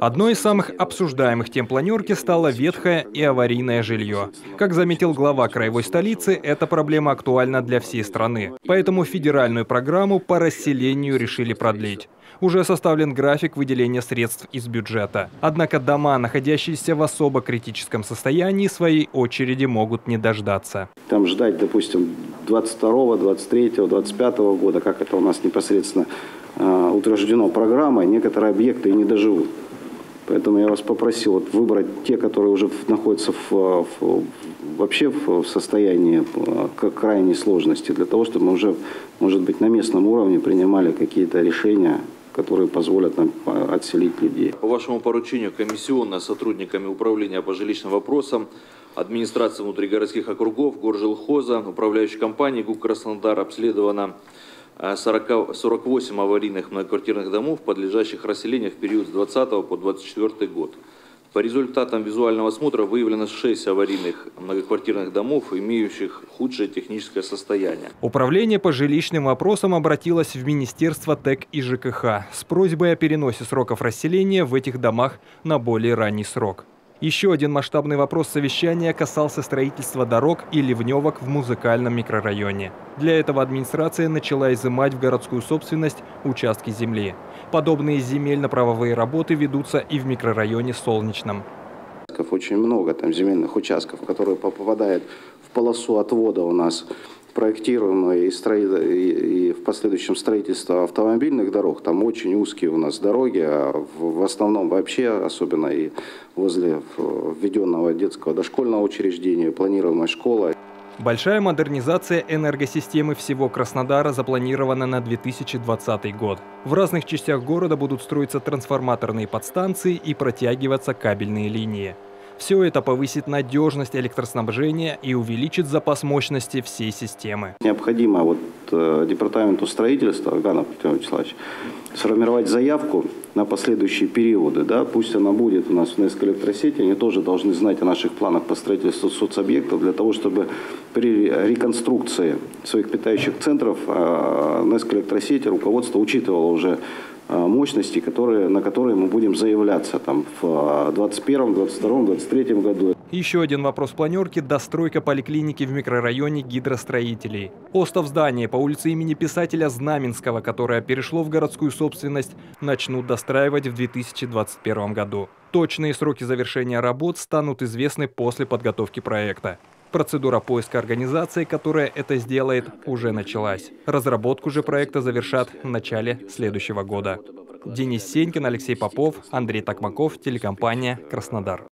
Одной из самых обсуждаемых тем планерки стало ветхое и аварийное жилье. Как заметил глава краевой столицы, эта проблема актуальна для всей страны. Поэтому федеральную программу по расселению решили продлить. Уже составлен график выделения средств из бюджета. Однако дома, находящиеся в особо критическом состоянии, своей очереди могут не дождаться. Там ждать, допустим, 22, 23, 25 года, как это у нас непосредственно э, утверждено программой, некоторые объекты и не доживут. Поэтому я вас попросил вот, выбрать те, которые уже находятся в, в, вообще в состоянии э, крайней сложности, для того, чтобы мы уже, может быть, на местном уровне принимали какие-то решения которые позволят нам отселить людей. По вашему поручению комиссионно сотрудниками управления по жилищным вопросам администрации внутригородских округов, горжилхоза, управляющей компании ГУК Краснодар обследовано 40, 48 аварийных многоквартирных домов, подлежащих расселению в период с 20 по 24 год. По результатам визуального осмотра выявлено 6 аварийных многоквартирных домов, имеющих худшее техническое состояние. Управление по жилищным вопросам обратилось в Министерство ТЭК и ЖКХ с просьбой о переносе сроков расселения в этих домах на более ранний срок. Еще один масштабный вопрос совещания касался строительства дорог и ливневок в музыкальном микрорайоне. Для этого администрация начала изымать в городскую собственность участки земли. Подобные земельно-правовые работы ведутся и в микрорайоне Солнечном. Очень много там земельных участков, которые попадают в полосу отвода у нас проектируемое и, стро... и в последующем строительство автомобильных дорог, там очень узкие у нас дороги, а в основном вообще, особенно и возле введенного детского дошкольного учреждения, планируемая школа. Большая модернизация энергосистемы всего Краснодара запланирована на 2020 год. В разных частях города будут строиться трансформаторные подстанции и протягиваться кабельные линии. Все это повысит надежность электроснабжения и увеличит запас мощности всей системы. Необходимо вот, э, департаменту строительства, Ганов Вячеславович, сформировать заявку на последующие периоды. Да? Пусть она будет у нас в НЭСК электросети, они тоже должны знать о наших планах по строительству соцобъектов для того, чтобы при реконструкции своих питающих центров э, НЭСК электросети руководство учитывало уже мощности, которые, на которые мы будем заявляться там, в 2021, 2022, 2023 году. Еще один вопрос планерки – достройка поликлиники в микрорайоне гидростроителей. Остов здания по улице имени писателя Знаменского, которое перешло в городскую собственность, начнут достраивать в 2021 году. Точные сроки завершения работ станут известны после подготовки проекта. Процедура поиска организации, которая это сделает, уже началась. Разработку же проекта завершат в начале следующего года. Денис Сенькин, Алексей Попов, Андрей Токмаков, телекомпания «Краснодар».